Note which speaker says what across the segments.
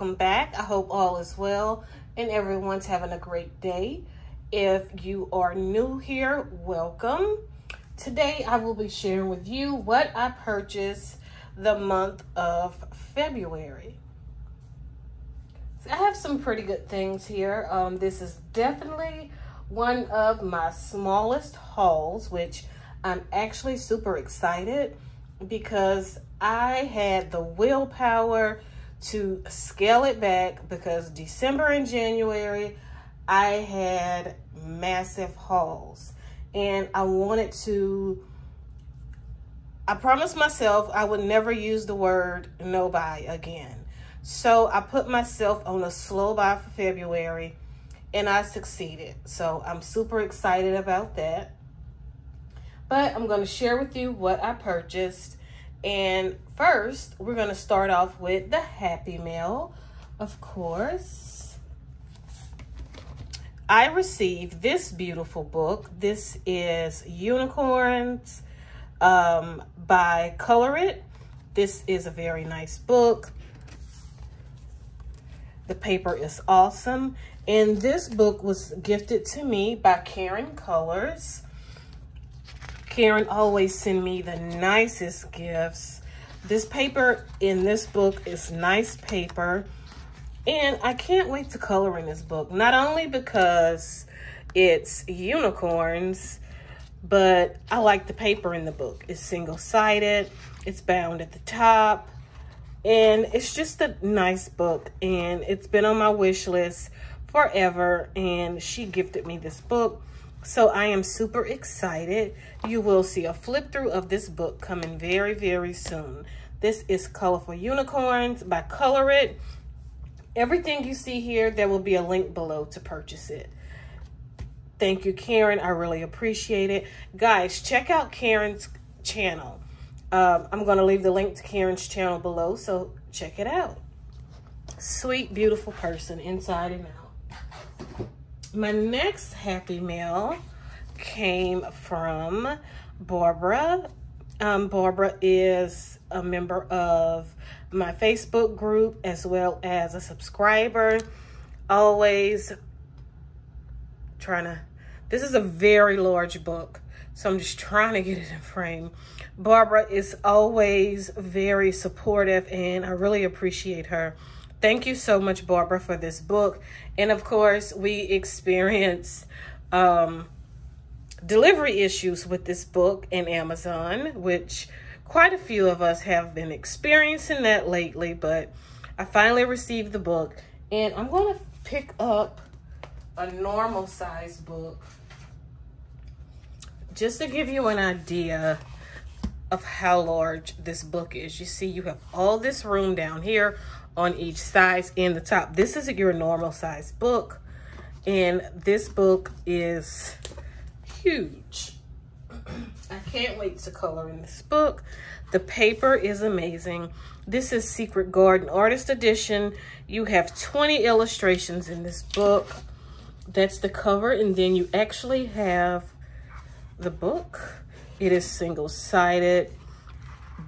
Speaker 1: Welcome back. I hope all is well and everyone's having a great day. If you are new here, welcome. Today I will be sharing with you what I purchased the month of February. So I have some pretty good things here. Um, this is definitely one of my smallest hauls, which I'm actually super excited because I had the willpower to scale it back because December and January I had massive hauls and I wanted to I promised myself I would never use the word no buy again. So I put myself on a slow buy for February and I succeeded. So I'm super excited about that. But I'm going to share with you what I purchased. And first, we're going to start off with the Happy Mail, of course. I received this beautiful book. This is Unicorns um, by Color It. This is a very nice book. The paper is awesome. And this book was gifted to me by Karen Colors. Karen always send me the nicest gifts. This paper in this book is nice paper. And I can't wait to color in this book. Not only because it's unicorns, but I like the paper in the book. It's single-sided. It's bound at the top. And it's just a nice book. And it's been on my wish list forever. And she gifted me this book. So I am super excited. You will see a flip through of this book coming very, very soon. This is Colorful Unicorns by Color It. Everything you see here, there will be a link below to purchase it. Thank you, Karen. I really appreciate it. Guys, check out Karen's channel. Um, I'm going to leave the link to Karen's channel below, so check it out. Sweet, beautiful person inside and out. My next Happy Mail came from Barbara. Um, Barbara is a member of my Facebook group as well as a subscriber. Always trying to, this is a very large book. So I'm just trying to get it in frame. Barbara is always very supportive and I really appreciate her. Thank you so much, Barbara, for this book. And of course, we experienced um, delivery issues with this book in Amazon, which quite a few of us have been experiencing that lately, but I finally received the book and I'm going to pick up a normal size book just to give you an idea of how large this book is. You see, you have all this room down here on each side in the top. This is your normal size book. And this book is huge. I can't wait to color in this book. The paper is amazing. This is Secret Garden Artist Edition. You have 20 illustrations in this book. That's the cover. And then you actually have the book. It is single-sided.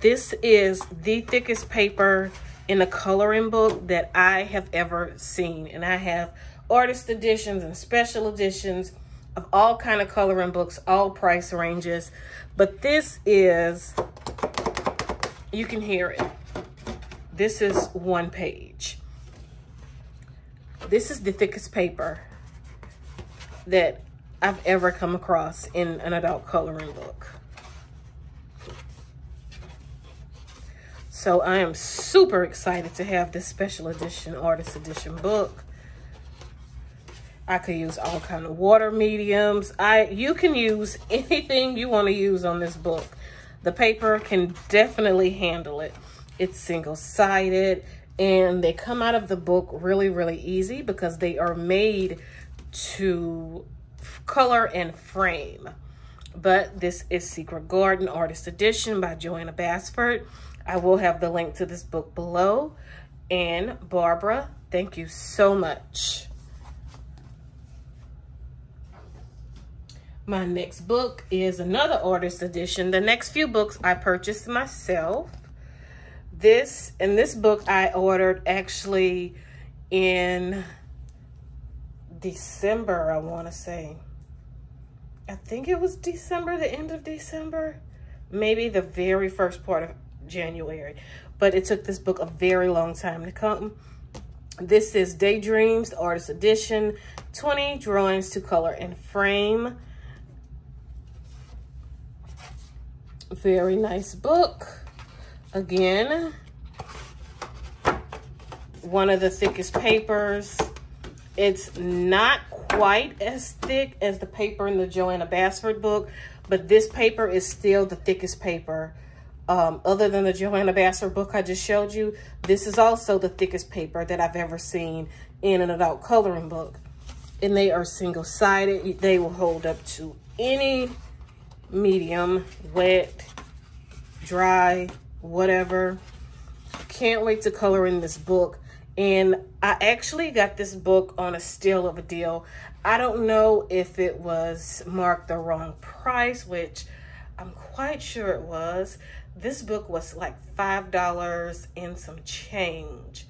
Speaker 1: This is the thickest paper in a coloring book that I have ever seen. And I have artist editions and special editions of all kind of coloring books, all price ranges. But this is, you can hear it. This is one page. This is the thickest paper that I've ever come across in an adult coloring book. So I am super excited to have this special edition, artist edition book. I could use all kind of water mediums. I You can use anything you want to use on this book. The paper can definitely handle it. It's single-sided and they come out of the book really, really easy because they are made to color and frame. But this is Secret Garden Artist Edition by Johanna Basford. I will have the link to this book below. And Barbara, thank you so much. My next book is another artist edition. The next few books I purchased myself. this, and this book I ordered actually in December, I want to say. I think it was December, the end of December. Maybe the very first part of January. But it took this book a very long time to come. This is Daydreams, the Artist Edition. 20 drawings to color and frame. Very nice book. Again, one of the thickest papers. It's not quite as thick as the paper in the Johanna Basford book, but this paper is still the thickest paper. Um, other than the Johanna Basford book I just showed you, this is also the thickest paper that I've ever seen in an adult coloring book. And they are single-sided. They will hold up to any medium, wet, dry, whatever. Can't wait to color in this book. And I actually got this book on a steal of a deal. I don't know if it was marked the wrong price, which I'm quite sure it was. This book was like $5 and some change.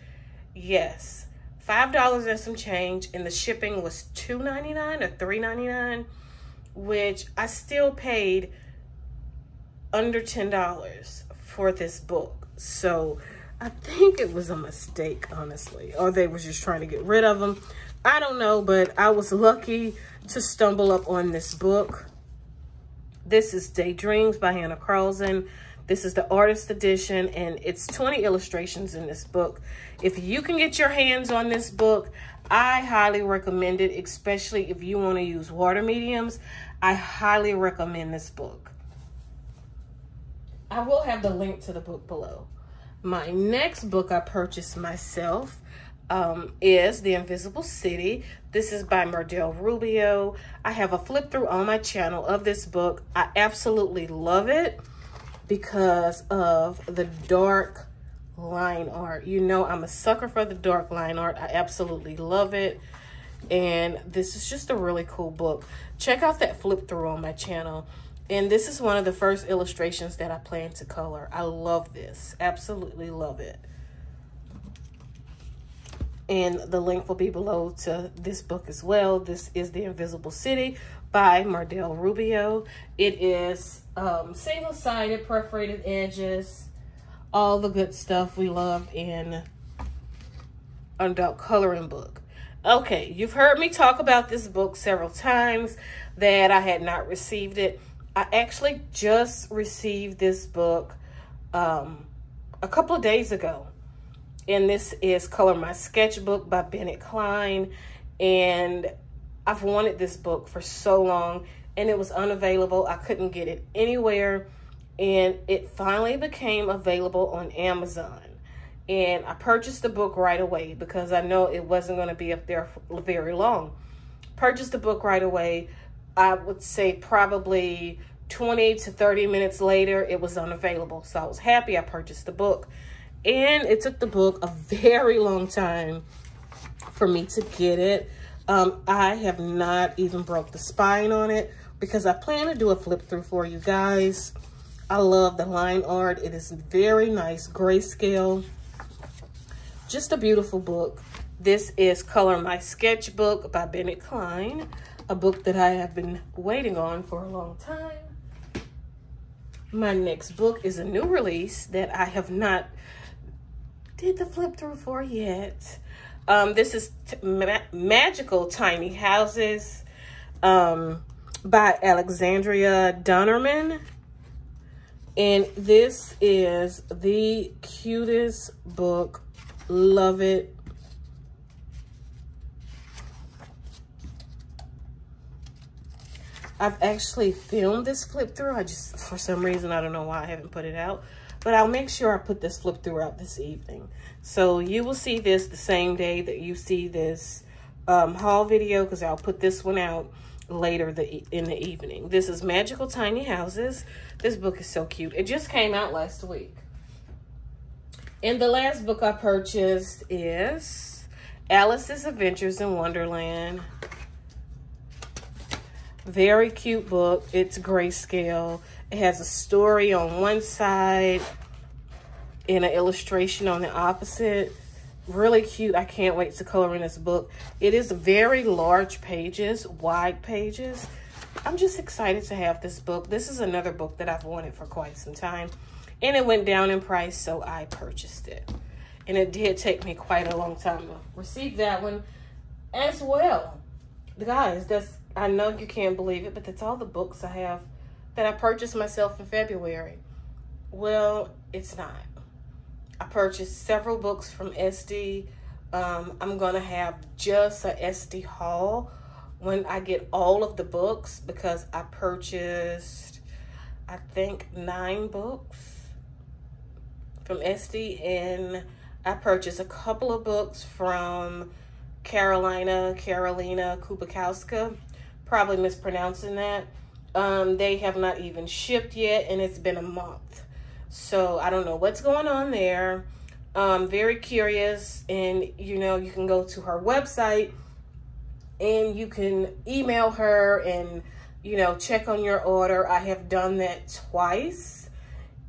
Speaker 1: Yes, $5 and some change. And the shipping was $2.99 or $3.99, which I still paid under $10 for this book. So I think it was a mistake, honestly, or they were just trying to get rid of them. I don't know, but I was lucky to stumble up on this book. This is Daydreams by Hanna Karlzon. This is the artist edition, and it's 20 illustrations in this book. If you can get your hands on this book, I highly recommend it, especially if you want to use water mediums. I highly recommend this book. I will have the link to the book below. My next book I purchased myself um, is The Invisible City. This is by Mardel Rubio. I have a flip through on my channel of this book. I absolutely love it because of the dark line art. You know I'm a sucker for the dark line art. I absolutely love it. And this is just a really cool book. Check out that flip through on my channel. And this is one of the first illustrations that I plan to color. I love this. Absolutely love it. And the link will be below to this book as well. This is The Invisible City by Mardel Rubio. It is um, single-sided, perforated edges, all the good stuff we love in adult coloring book. Okay, you've heard me talk about this book several times that I had not received it. I actually just received this book um, a couple of days ago. And this is Color My Sketchbook by Bennett Klein. And I've wanted this book for so long and it was unavailable. I couldn't get it anywhere. And it finally became available on Amazon. And I purchased the book right away because I know it wasn't going to be up there for very long. Purchased the book right away I would say probably 20 to 30 minutes later, it was unavailable. So I was happy I purchased the book. And it took the book a very long time for me to get it. Um, I have not even broke the spine on it because I plan to do a flip through for you guys. I love the line art. It is very nice, grayscale. Just a beautiful book. This is Color My Sketchbook by Bennett Klein a book that I have been waiting on for a long time. My next book is a new release that I have not did the flip through for yet. Um, this is Ma Magical Tiny Houses um, by Alexandria Donnerman. And this is the cutest book. Love it. I've actually filmed this flip through. I just, for some reason, I don't know why I haven't put it out. But I'll make sure I put this flip through out this evening. So you will see this the same day that you see this um, haul video because I'll put this one out later the, in the evening. This is Magical Tiny Houses. This book is so cute. It just came out last week. And the last book I purchased is Alice's Adventures in Wonderland. Very cute book. It's grayscale. It has a story on one side. and an illustration on the opposite. Really cute. I can't wait to color in this book. It is very large pages, wide pages. I'm just excited to have this book. This is another book that I've wanted for quite some time. And it went down in price, so I purchased it. And it did take me quite a long time to receive that one as well. Guys, that's I know you can't believe it, but that's all the books I have that I purchased myself in February. Well, it's not. I purchased several books from SD. Um, I'm going to have just a SD haul when I get all of the books because I purchased, I think, nine books from SD and I purchased a couple of books from Karolina, Karolina Kubikowska. Probably mispronouncing that. Um, they have not even shipped yet and it's been a month. So I don't know what's going on there. Um, very curious and you know you can go to her website and you can email her and you know check on your order. I have done that twice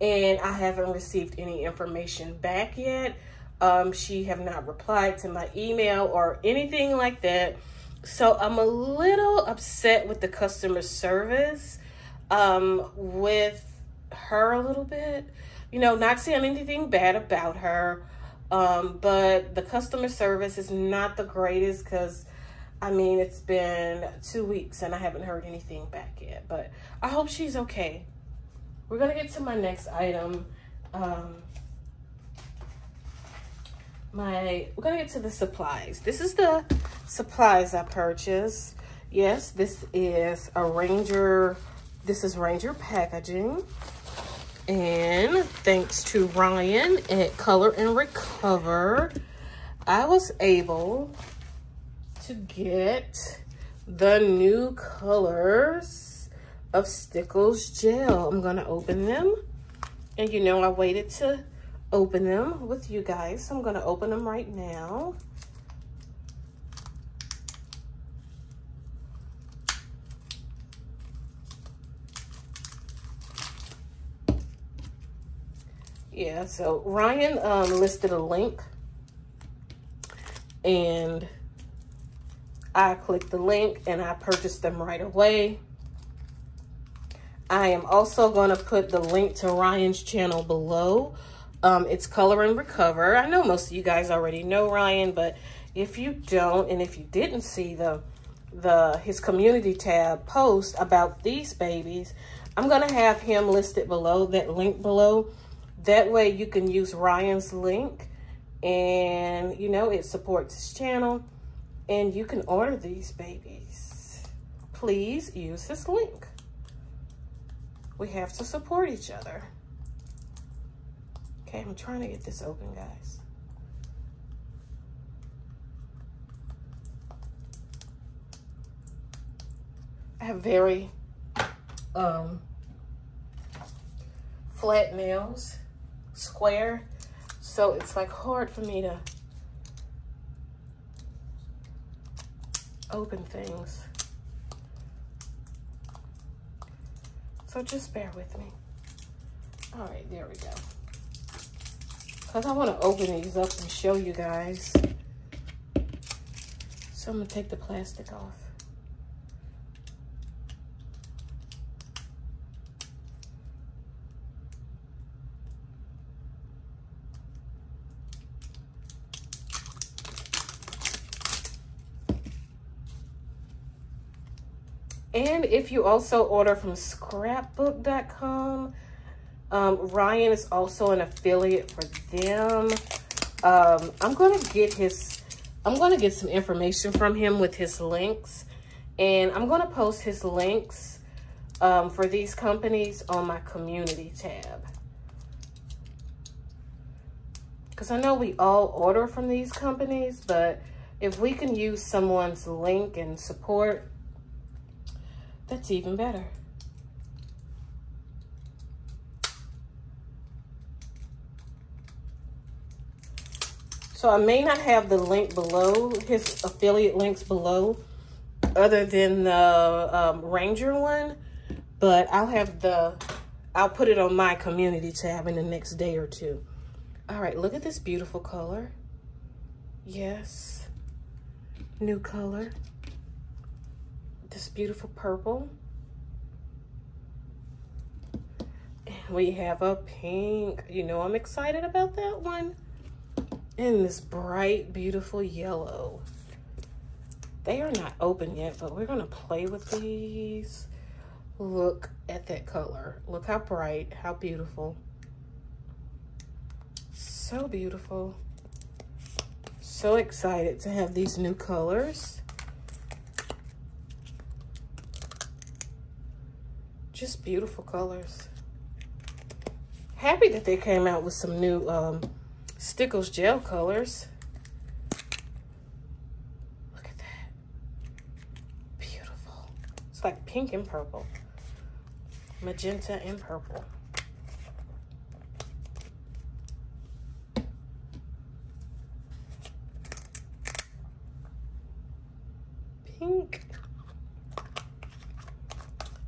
Speaker 1: and I haven't received any information back yet. Um, she have not replied to my email or anything like that. So I'm a little upset with the customer service um, with her a little bit. You know, not saying anything bad about her, um, but the customer service is not the greatest because, I mean, it's been two weeks and I haven't heard anything back yet. But I hope she's okay. We're going to get to my next item. Um, my we're gonna get to the supplies. This is the supplies i purchased. Yes this is a ranger this is ranger packaging. And thanks to ryan at color and recover i was able to get the new colors of stickles gel. I'm gonna open them. And you know i waited to open them with you guys. So I'm going to open them right now. Yeah, so Ryan um, listed a link and I clicked the link and I purchased them right away. I am also going to put the link to Ryan's channel below um, it's Color and Recover. I know most of you guys already know Ryan, but if you don't, and if you didn't see the the his community tab post about these babies, I'm to have him listed below, that link below. That way you can use Ryan's link and, you know, it supports his channel and you can order these babies. Please use his link. We have to support each other. Okay, I'm trying to get this open, guys. I have very um, flat nails, square, so it's like hard for me to open things. So just bear with me. All right, there we go. Because I want to open these up and show you guys. So I'm going to take the plastic off. And if you also order from scrapbook.com, um, Ryan is also an affiliate for them. Um, I'm going to get his, I'm going to get some information from him with his links. And I'm going to post his links um, for these companies on my community tab. Because I know we all order from these companies, but if we can use someone's link and support, that's even better. So I may not have the link below, his affiliate links below, other than the um, Ranger one, but I'll have the, I'll put it on my community tab in the next day or two. All right, look at this beautiful color. Yes, new color. This beautiful purple. we have a pink. You know I'm excited about that one. And this bright, beautiful yellow. They are not open yet, but we're to play with these. Look at that color. Look how bright, how beautiful. So beautiful. So excited to have these new colors. Just beautiful colors happy that they came out with some new um, Stickles gel colors. Look at that. Beautiful. It's like pink and purple. Magenta and purple. Pink.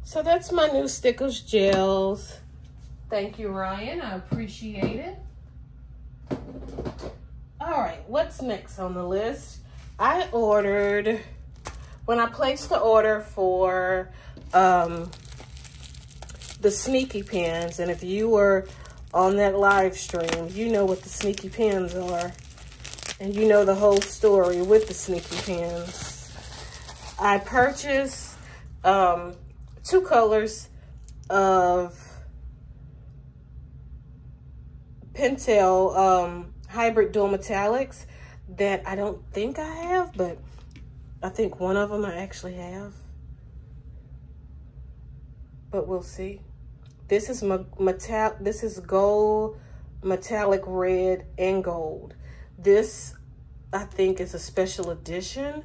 Speaker 1: So that's my new Stickles gels. Thank you, Ryan. I appreciate it. What's next on the list? I ordered, when I placed the order for um, the sneaky pins, and if you were on that live stream, you know what the sneaky pins are. And you know the whole story with the sneaky pins. I purchased um, two colors of Pentel um, Hybrid Dual Metallics that I don't think I have, but I think one of them I actually have. But we'll see. This is metal. This is gold, metallic red, and gold. This, I think, is a special edition,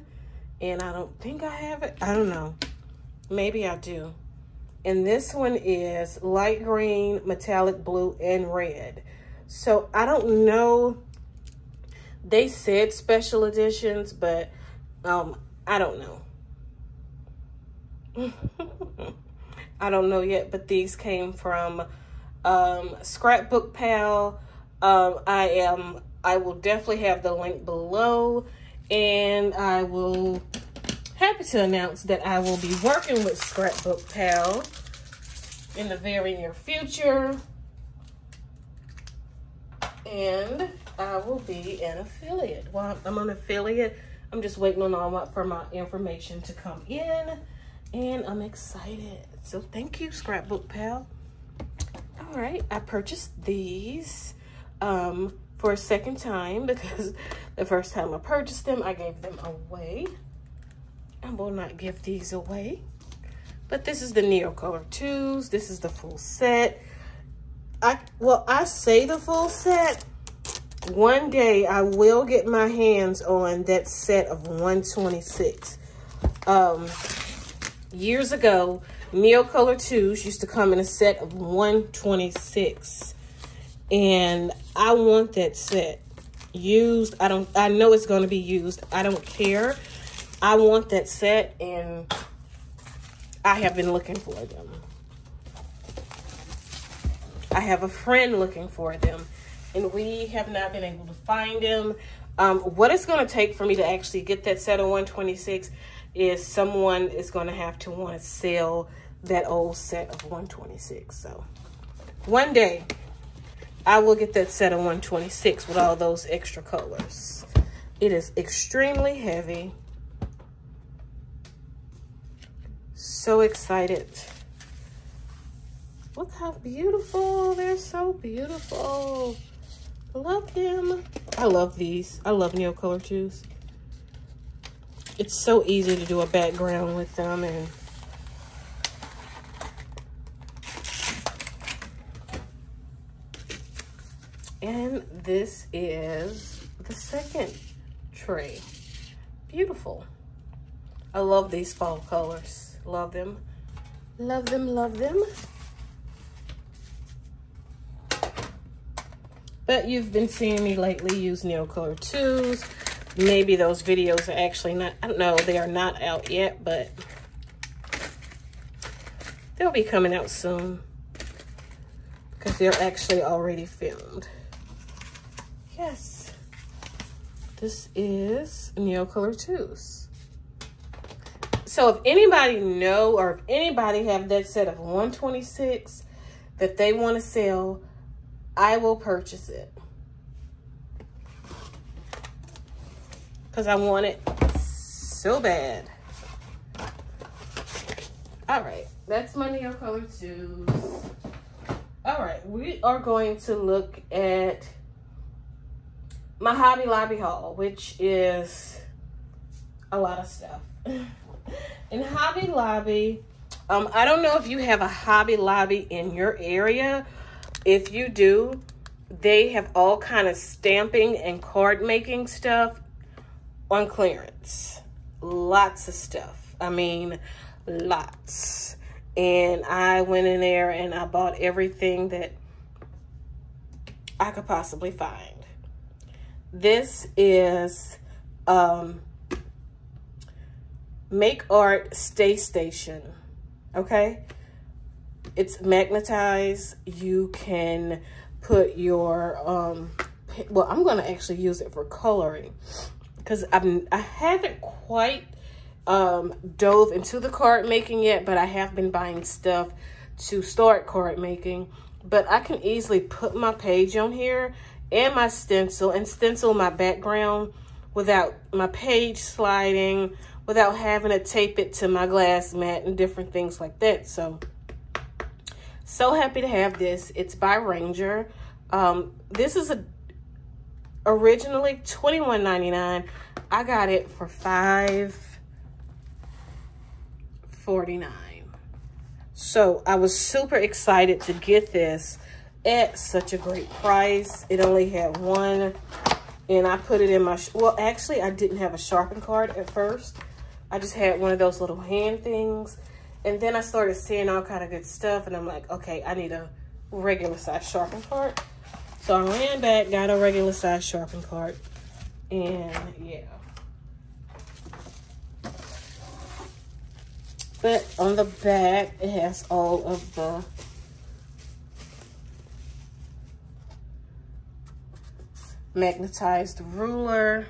Speaker 1: and I don't think I have it. I don't know. Maybe I do. And this one is light green, metallic blue, and red. So I don't know. They said special editions, but um, I don't know. I don't know yet, but these came from um, Scrapbook Pal. Um, I am. I will definitely have the link below, and I will happy to announce that I will be working with Scrapbook Pal in the very near future and I will be an affiliate. Well, I'm an affiliate. I'm just waiting on all my, for my information to come in, and I'm excited. So thank you, Scrapbook Pal. All right, I purchased these um, for a second time because the first time I purchased them, I gave them away. I will not give these away. But this is the Neocolor 2s. This is the full set. I well, I say the full set. One day I will get my hands on that set of 126. Um, years ago, Neocolor 2s used to come in a set of 126. And I want that set used. I don't I know it's going to be used. I don't care. I want that set and I have been looking for them. I have a friend looking for them and we have not been able to find them. Um, what it's going to take for me to actually get that set of 126 is someone is going to have to want to sell that old set of 126. So one day I will get that set of 126 with all those extra colors. It is extremely heavy. So excited. Look how beautiful. They're so beautiful. Love them. I love these. I love Neocolor 2s. It's so easy to do a background with them and And this is the second tray. Beautiful. I love these fall colors. Love them. Love them, love them. But you've been seeing me lately use Neocolor 2s. Maybe those videos are actually not, I don't know, they are not out yet, but they'll be coming out soon because they're actually already filmed. yes, this is Neocolor 2s. So if anybody know or if anybody have that set of 126 that they want to sell, I will purchase it. Because I want it so bad. All right, that's my Neocolor 2s. All right, we are going to look at my Hobby Lobby haul, which is a lot of stuff. in Hobby Lobby, um, I don't know if you have a Hobby Lobby in your area. If you do, they have all kind of stamping and card making stuff on clearance. Lots of stuff. I mean, lots. And I went in there and I bought everything that I could possibly find. This is um, Make Art Stay Station. Okay? It's magnetized. You can put your, um, well, I'm going to actually use it for coloring because I'm, I haven't quite um, dove into the card making yet, but I have been buying stuff to start card making. But I can easily put my page on here and my stencil and stencil my background without my page sliding, without having to tape it to my glass mat and different things like that. So, so happy to have this. It's by Ranger. Um, this is a originally $21.99. I got it for five 49 So I was super excited to get this at such a great price. It only had one and I put it in my, well, actually I didn't have a sharpen card at first. I just had one of those little hand things. And then I started seeing all kind of good stuff and I'm like, okay, I need a regular size sharpen card. So I ran back, got a regular size sharpen card and yeah. But on the back, it has all of the magnetized ruler.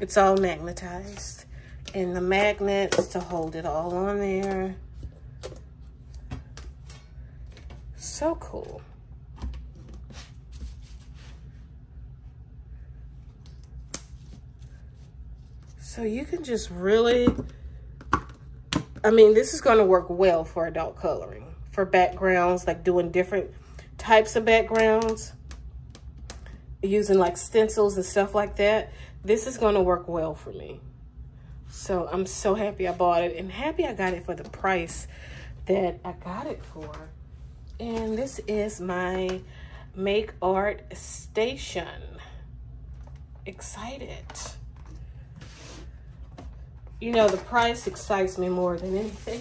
Speaker 1: It's all magnetized. And the magnets to hold it all on there. So cool. So you can just really I mean, this is going to work well for adult coloring. For backgrounds, like doing different types of backgrounds. Using like stencils and stuff like that. This is going to work well for me. So I'm so happy I bought it. And happy I got it for the price that I got it for. And this is my Make Art Station. Excited you know, the price excites me more than anything.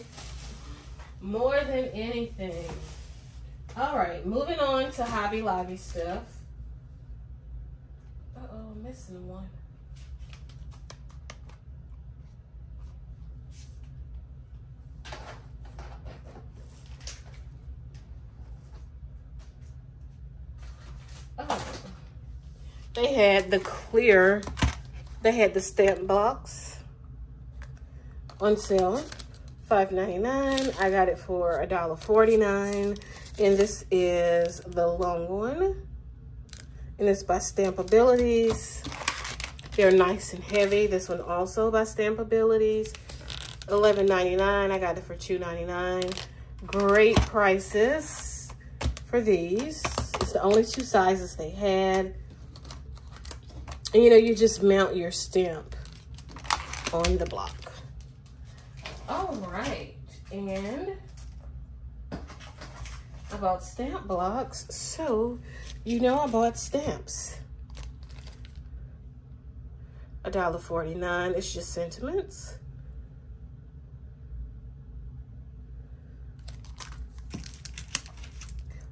Speaker 1: More than anything. All right, moving on to Hobby Lobby stuff. Uh-oh, missing one. They had the clear, they had the stamp box on sale. $5.99. I got it for $1.49. And this is the long one. And it's by Stampabilities. They're nice and heavy. This one also by Stampabilities. $11.99. I got it for $2.99. Great prices for these. It's the only two sizes they had. And you know, you just mount your stamp on the block. All right, and about stamp blocks. So, you know I bought stamps. A dollar forty-nine. It's just sentiments.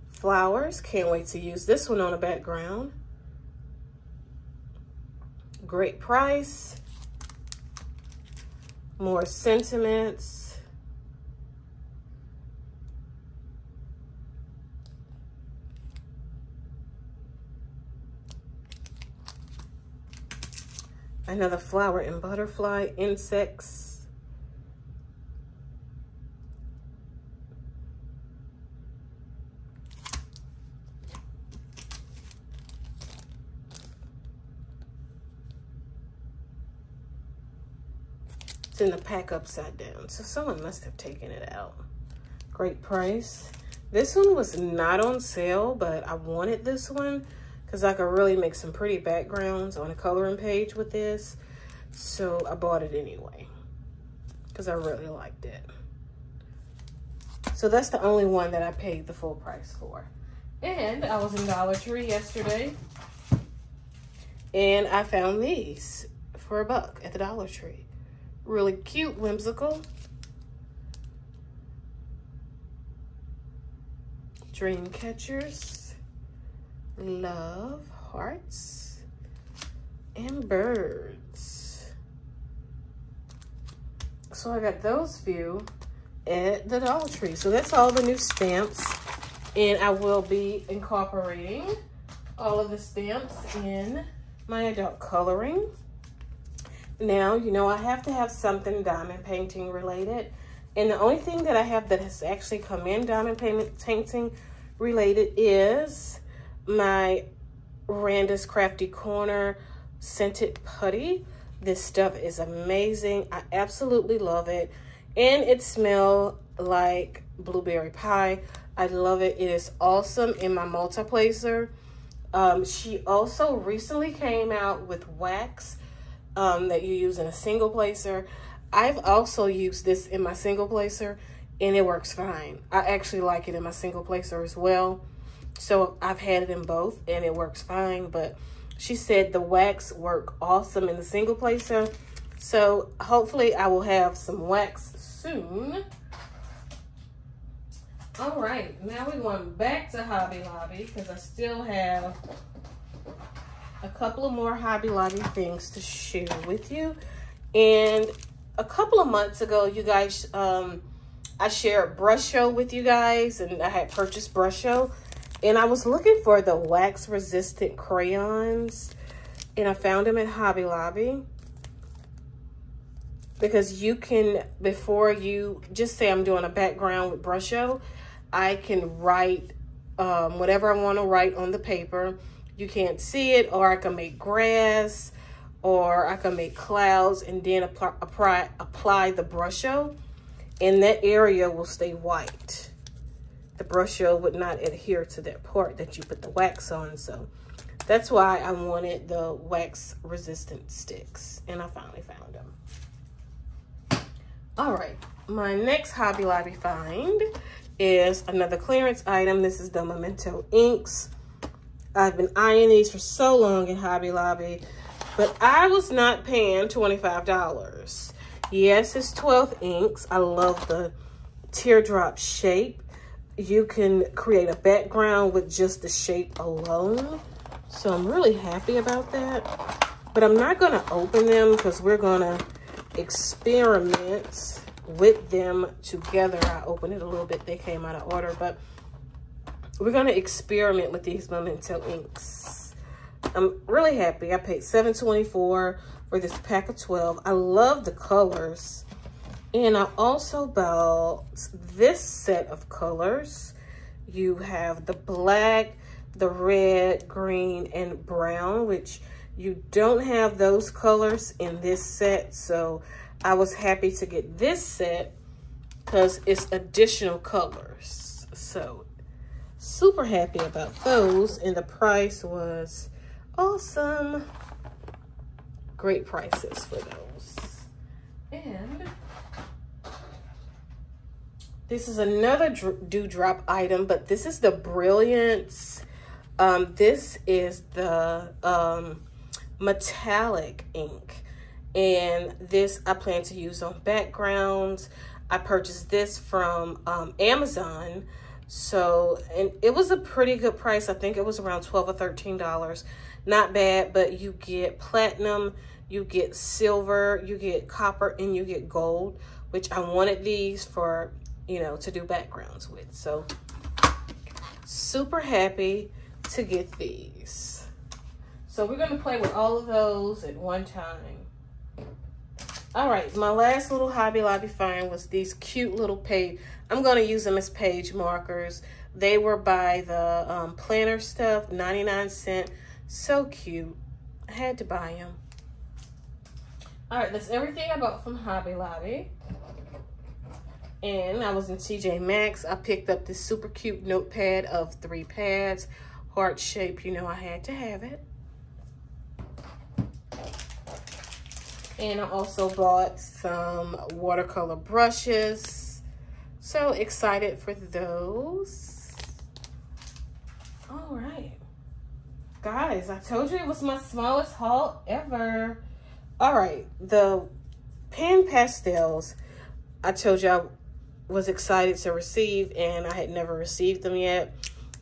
Speaker 1: Flowers. Can't wait to use this one on a background great price, more sentiments, another flower and butterfly, insects, In the pack upside down. So someone must have taken it out. Great price. This one was not on sale, but I wanted this one because I could really make some pretty backgrounds on a coloring page with this. So I bought it anyway because I really liked it. So that's the only one that I paid the full price for. And I was in Dollar Tree yesterday and I found these for a buck at the Dollar Tree. Really cute, whimsical. Dream catchers, love, hearts, and birds. So I got those few at the Dollar Tree. So that's all the new stamps. And I will be incorporating all of the stamps in my adult coloring. Now, you know, I have to have something diamond painting related. And the only thing that I have that has actually come in diamond painting related is my Randa's Crafty Corner Scented Putty. This stuff is amazing. I absolutely love it. And it smells like blueberry pie. I love it. It is awesome in my multiplacer. Um, she also recently came out with wax um, that you use in a single placer. I've also used this in my single placer and it works fine. I actually like it in my single placer as well. So I've had it in both and it works fine. But she said the wax work awesome in the single placer. So hopefully I will have some wax soon. All right, now we're going back to Hobby Lobby because I still have couple of more Hobby Lobby things to share with you. And a couple of months ago, you guys, um, I shared Brusho with you guys, and I had purchased Brusho. And I was looking for the wax-resistant crayons, and I found them at Hobby Lobby. Because you can, before you, just say I'm doing a background with Brusho, I can write um, whatever I want to write on the paper you can't see it, or I can make grass, or I can make clouds and then apply, apply, apply the brusho, and that area will stay white. The brusho would not adhere to that part that you put the wax on, so that's why I wanted the wax resistant sticks, and I finally found them. All right, my next Hobby Lobby find is another clearance item. This is the Memento Inks. I've been eyeing these for so long in Hobby Lobby, but I was not paying $25. Yes, it's 12 inks. I love the teardrop shape. You can create a background with just the shape alone. So I'm really happy about that. But I'm not going to open them because we're going to experiment with them together. I opened it a little bit. They came out of order, but we're going to experiment with these Memento inks. I'm really happy. I paid $7.24 for this pack of 12. I love the colors. And I also bought this set of colors. You have the black, the red, green, and brown, which you don't have those colors in this set. So I was happy to get this set because it's additional colors. So super happy about those and the price was awesome. Great prices for those. And this is another dewdrop item but this is the brilliance um, this is the um, metallic ink. And this I plan to use on backgrounds. I purchased this from um, Amazon so, and it was a pretty good price. I think it was around 12 or $13. Not bad, but you get platinum, you get silver, you get copper, and you get gold, which I wanted these for, you know, to do backgrounds with. So, super happy to get these. So we're going to play with all of those at one time. All right, my last little Hobby Lobby find was these cute little page. I'm going to use them as page markers. They were by the um, planner stuff, 99 cent. So cute. I had to buy them. All right, that's everything I bought from Hobby Lobby. And I was in TJ Maxx. I picked up this super cute notepad of three pads. Heart shape, you know I had to have it. And I also bought some watercolor brushes. So excited for those. All right. Guys, I told you it was my smallest haul ever. All right, the pan pastels, I told you I was excited to receive and I had never received them yet.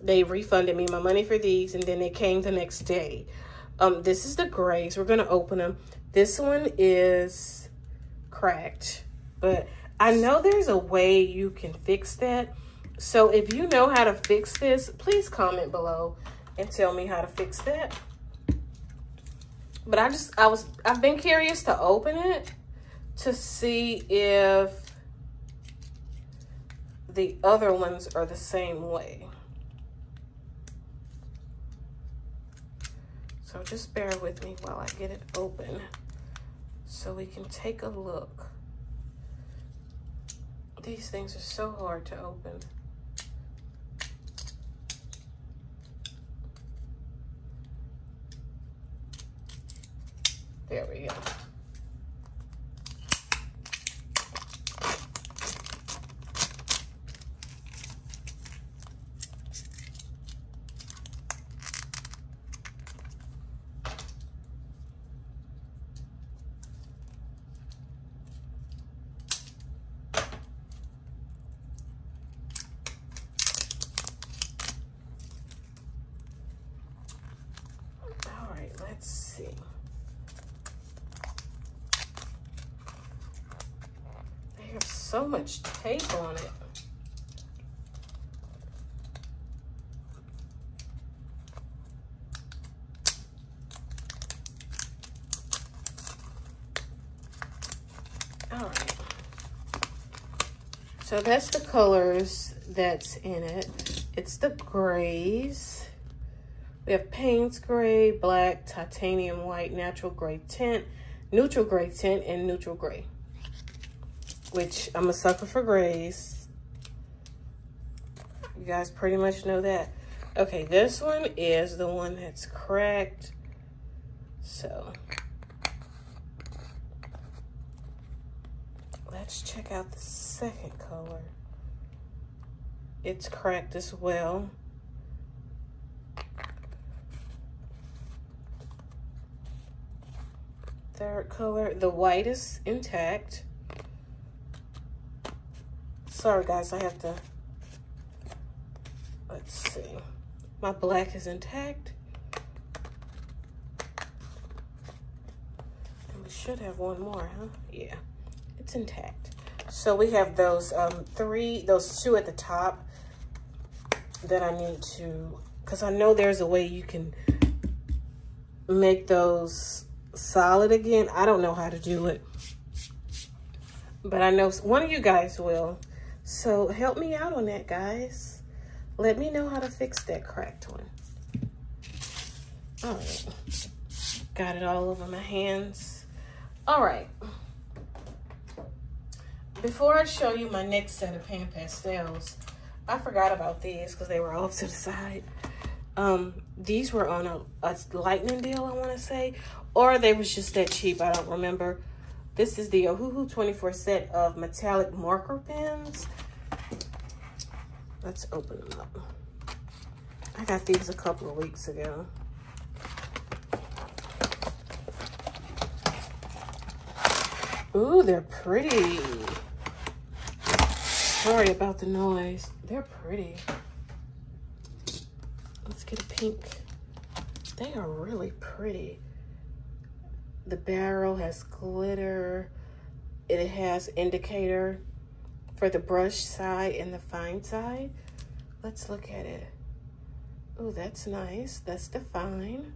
Speaker 1: They refunded me my money for these and then they came the next day. Um, this is the grays. We're going to open them. This one is cracked, but I know there's a way you can fix that. So if you know how to fix this, please comment below and tell me how to fix that. But I just, I was, I've been curious to open it to see if the other ones are the same way. So just bear with me while I get it open so we can take a look. These things are so hard to open. There we go. All right, let's see. There's so much tape on it. All right. So that's the colors that's in it. It's the grays. We have Payne's Gray, Black, Titanium White, Natural Gray Tint, Neutral Gray Tint, and Neutral Gray. Which, I'm a sucker for grays. You guys pretty much know that. Okay, this one is the one that's cracked. So, let's check out the second color. It's cracked as well. Third color, the white is intact. Sorry guys, I have to, let's see. My black is intact. And we should have one more, huh? Yeah, it's intact. So we have those um, three, those two at the top that I need to, because I know there's a way you can make those solid again. I don't know how to do it. But I know one of you guys will. So help me out on that, guys. Let me know how to fix that cracked one. All right. Got it all over my hands. All right. Before I show you my next set of pan pastels, I forgot about these because they were off to the side. Um, these were on a, a lightning deal, I want to say, or they was just that cheap. I don't remember. This is the Ohuhu 24 set of metallic marker pens. Let's open them up. I got these a couple of weeks ago. Ooh, they're pretty. Sorry about the noise. They're pretty. Let's get a pink. They are really pretty. The barrel has glitter. It has indicator for the brush side and the fine side. Let's look at it. Oh, that's nice. That's the fine.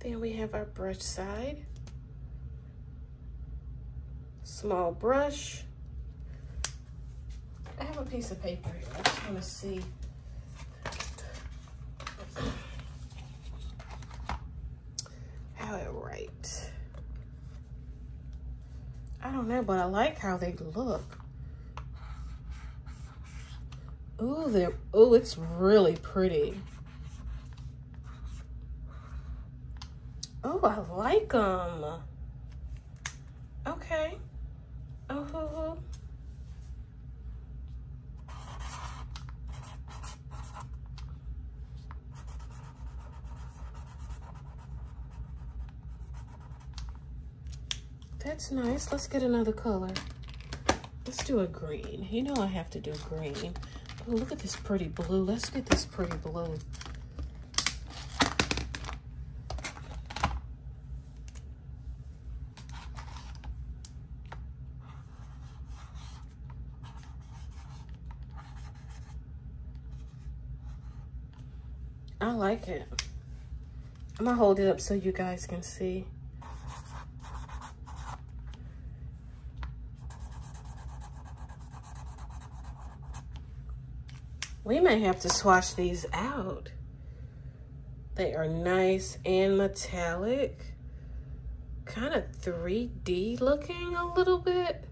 Speaker 1: Then we have our brush side. Small brush. I have a piece of paper here. I just want to see. How it right. I don't but I like how they look. Ooh, they're, ooh, it's really pretty. Oh, I like them. Okay. Oh, hoo, hoo. That's nice. Let's get another color. Let's do a green. You know I have to do green. Oh, look at this pretty blue. Let's get this pretty blue. I like it. I'm gonna hold it up so you guys can see. We may have to swatch these out. They are nice and metallic. Kind of 3D looking a little bit.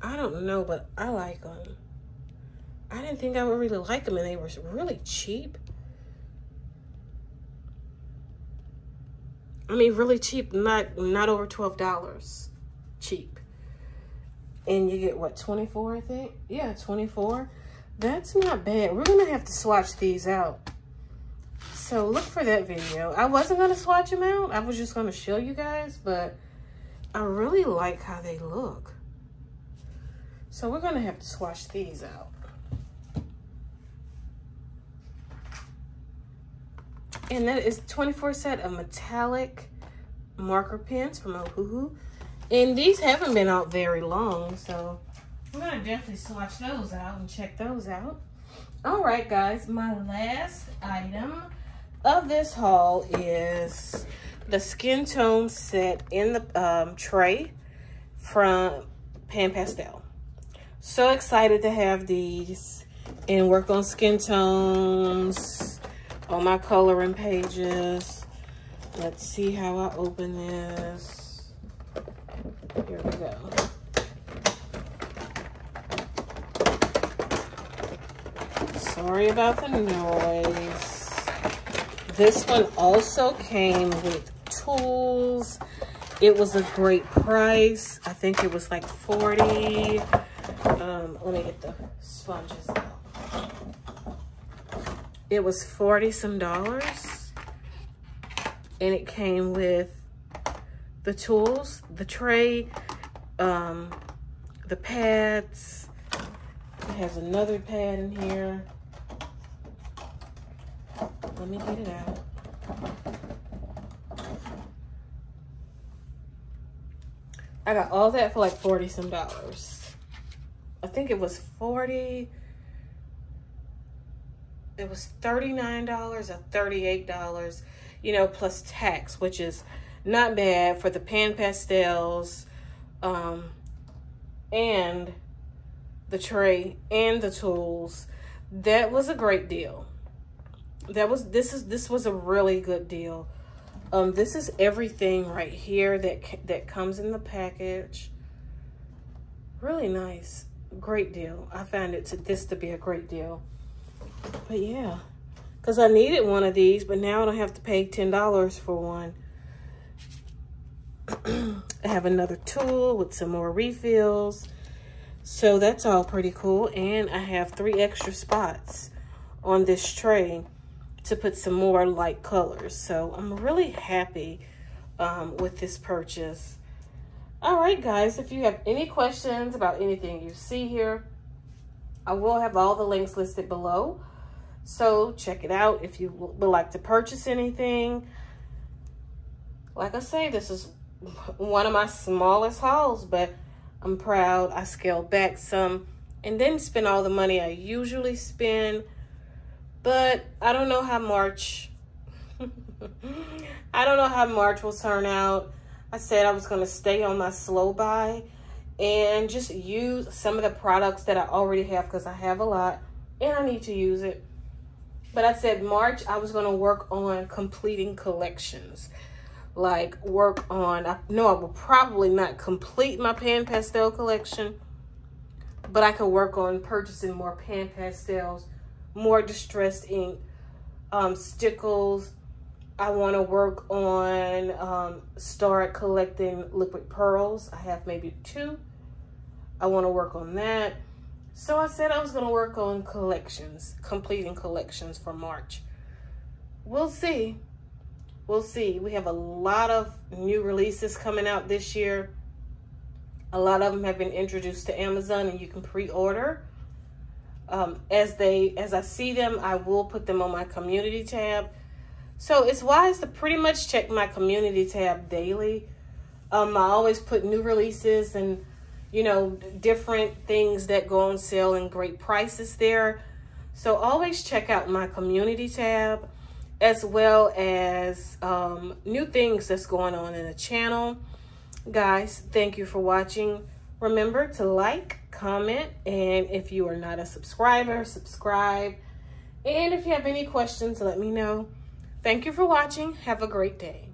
Speaker 1: I don't know, but I like them. I didn't think I would really like them and they were really cheap. I mean, really cheap, not not over $12. Cheap. And you get what, 24, I think? Yeah, 24. That's not bad. We're going to have to swatch these out. So look for that video. I wasn't going to swatch them out. I was just going to show you guys, but I really like how they look. So we're going to have to swatch these out. And that is 24 set of metallic marker pens from Ohuhu. And these haven't been out very long, so we're going to definitely swatch those out and check those out. All right, guys, my last item of this haul is the skin tone set in the um, tray from Pan Pastel. So excited to have these and work on skin tones on my coloring pages. Let's see how I open this. Here we go. Sorry about the noise. This one also came with tools. It was a great price. I think it was like 40. Um, let me get the sponges out. It was 40 some dollars. And it came with the tools, the tray, um, the pads. It has another pad in here. Let me get it out. I got all that for like 40 some dollars. I think it was 40. It was $39 or $38, you know, plus tax, which is not bad for the pan pastels um, and the tray and the tools. That was a great deal that was this is this was a really good deal. Um this is everything right here that that comes in the package. Really nice. Great deal. I found it to this to be a great deal. But yeah. Because i needed one of these but now i don't have to pay ten dollars for one. I have another tool with some more refills. So that's all pretty cool. And i have three extra spots on this tray to put some more light colors. So I'm really happy um, with this purchase. All right, guys, if you have any questions about anything you see here, I will have all the links listed below. So check it out if you would like to purchase anything. Like I say, this is one of my smallest hauls, but I'm proud. I scaled back some and didn't spend all the money I usually spend but I don't know how March I don't know how March will turn out. I said I was going to stay on my slow buy and just use some of the products that I already have because I have a lot and I need to use it. But I said March, I was going to work on completing collections. Like work on, I know I will probably not complete my pan pastel collection, but I could work on purchasing more pan pastels, more distressed ink, um, stickles. I want to work on, um, start collecting liquid pearls. I have maybe two. I want to work on that. So I said I was going to work on collections, completing collections for March. We'll see. We'll see. We have a lot of new releases coming out this year. A lot of them have been introduced to Amazon and you can pre-order. Um, as they, as I see them, I will put them on my community tab. So it's wise to pretty much check my community tab daily. Um, I always put new releases and you know, different things that go on sale and great prices there. So always check out my community tab as well as um, new things that's going on in the channel. Guys, thank you for watching. Remember to like, comment, and if you are not a subscriber, subscribe. And if you have any questions, let me know. Thank you for watching. Have a great day.